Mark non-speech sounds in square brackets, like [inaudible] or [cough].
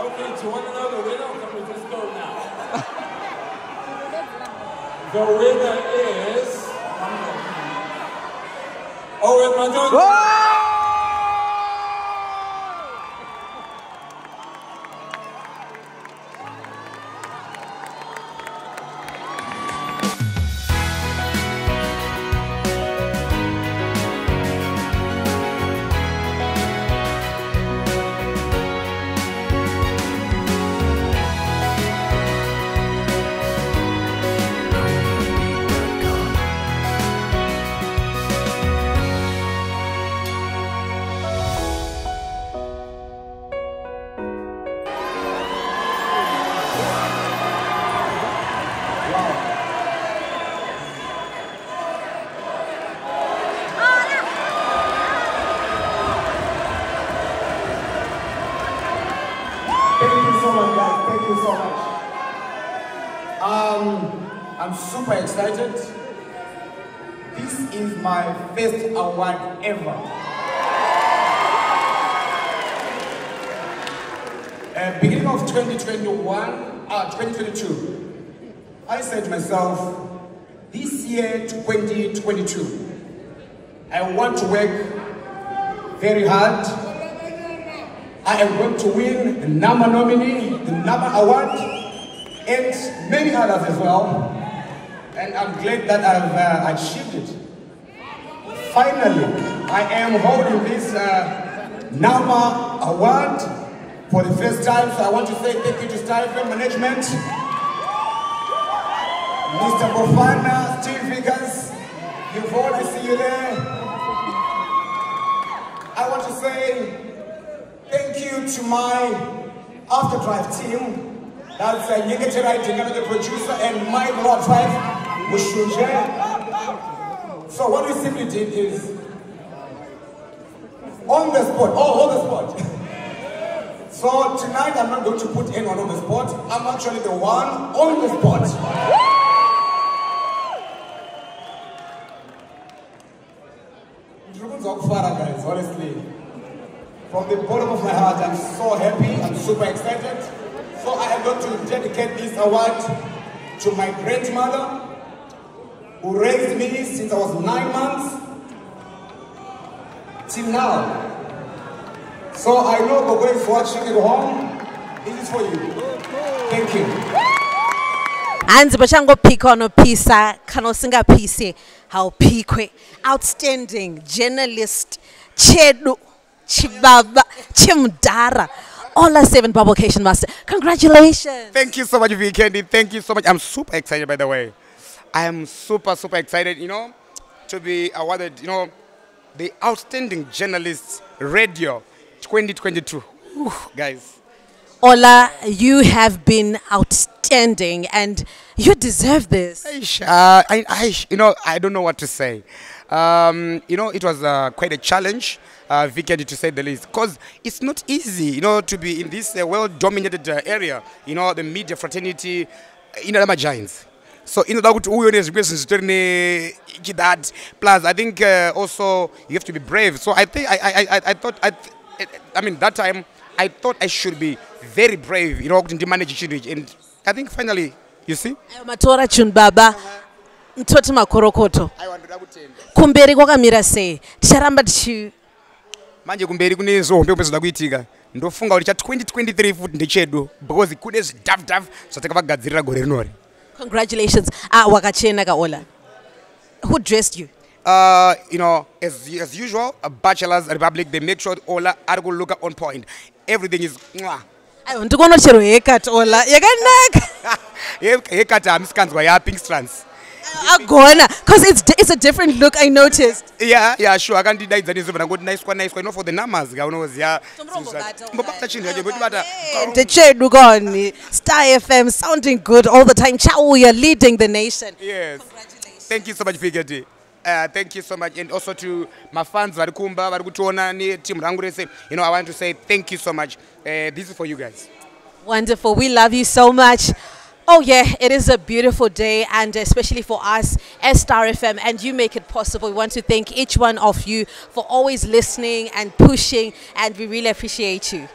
Okay, to know the winner or can we just go now? the winner is. Oh, Owen Madonna. Thank oh! Thank you so much. Um, I'm super excited. This is my first award ever. Uh, beginning of 2021, uh, 2022, I said to myself, this year, 2022, I want to work very hard I am going to win the NAMA nominee, the NAMA award, and many others as well. And I'm glad that I've uh, achieved it. Finally, I am holding this uh, NAMA award for the first time. So I want to say thank you to Star FM Management, Mr. Bofana, Steve Vickers, you've already see you there. I want to say you to my Afterdrive team. That's uh, Yegete Writing, the producer, and my Lord Drive, Mushuje. So what we simply did is, on the spot, oh, on the spot. [laughs] so tonight I'm not going to put anyone on the spot. I'm actually the one on the spot. guys, honestly. From the bottom of my heart, I'm so happy, I'm super excited. So I am going to dedicate this award to my grandmother, who raised me since I was nine months till now. So I know Gogo is watching at home. This is for you. Thank you. hanzi vachangopika vanopisa kana usingapisi haupikwe outstanding journalist chedu chibaba chimudhara Ollah 7 publication master congratulations Thank you so much, V Candy. Thank you so much. I'm super excited, by the way. I am super, super excited, you know, to be awarded, you know, the Outstanding Journalist Radio 2022. Whew, guys. Ollah you have been outstanding and you deserve this Aish, uh, I, I, you know, I don't know what to say. Um, you know, it was uh, quite a challenge, uh, to say the least, because it's not easy, you know, to be in this uh, well-dominated uh, area. You know, the media fraternity, you know, them are giants. So inoda kuti uyo nezvimwe zvitori nechidhat plus i think uh, also you have to be brave. So i think i, I, I, I thought I, th- I mean that time i thought i should be very brave you know kuti ndimanage chinhu ichi and i think finally you see? Matora chun baba mtoti makorokoto. Kumberi kwakamira sei? Ticharamba tichi manje kumberi kune zvohombe zvoda kuitika. Ndofunga kuti cha 2023 futi ndechedu because kune zvidhavdhav zvatakavagadzirira gore rinori congratulations. Ah wakachena kaola who dressed you? Uh, you know, as, as usual, a bachelor's republic, they make sure Ola are going to look on point. Everything is mwah. ayo ndikuona chero haircut ola. Yakanaka. [laughs] Haircut hamisikanzwa ya pink strands agona because it's, it's a different look i noticed. Yeah yeah sure akandidaidza nezvo ndangoti naiswa naiswa you know for the numbers ka unoziya Tomurombobata, mbobata chinhu yacho botibata ndechedu koni star fm sounding good all the time. Chauya leading the nation. Yes. Thank you so much pigety Uh, thank you so much and also to my fans vari kumba vari kutiona netimu rangu rese you know i want to say thank you so much. Uh, this is for you guys. Wonderful. We love you so much. Oh, yeah, it is a beautiful day, and especially for us as Star FM, and you make it possible. We want to thank each one of you for always listening and pushing, and we really appreciate you.